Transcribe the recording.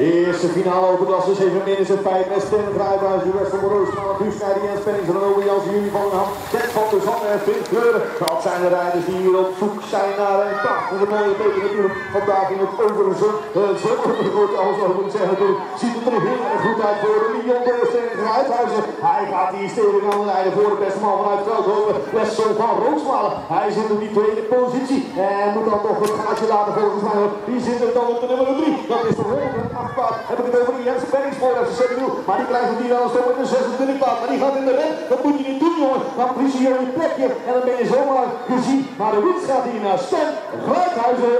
Eerste finale overklasse 7 min is het 5 met Sten Grijphuis, de West van Roosman, Guus Snijder, Jens Pennings en Robert Jansen, Jullie van Ham, Ted van der Zand en Vin Kleuren. Dat zijn de rijders die hier op zoek zijn naar een prachtige mooie teken natuurlijk. Vandaag in het overigens het wordt alles wat moet zeggen natuurlijk. Ziet het er heel erg goed uit voor de Leon de Sten Grijphuizen. Hij gaat hier stevig aan de rijden voor de beste man vanuit Veldhoven, Wesson van Roosmalen. Hij zit in die tweede positie en moet dan toch het gaatje laten volgens mij. Die zit er dan op de nummer 3. Dat is de volgende. Heb ik het over die Jens Pennings voor dat ze nu. Maar die krijgt het hier wel eens met een 26 paard. Maar die gaat in de ren. Dat moet je niet doen jongen. Dan verlies je je plekje en dan ben je zomaar gezien. Maar de winst gaat hier naar Stem Gluithuizen.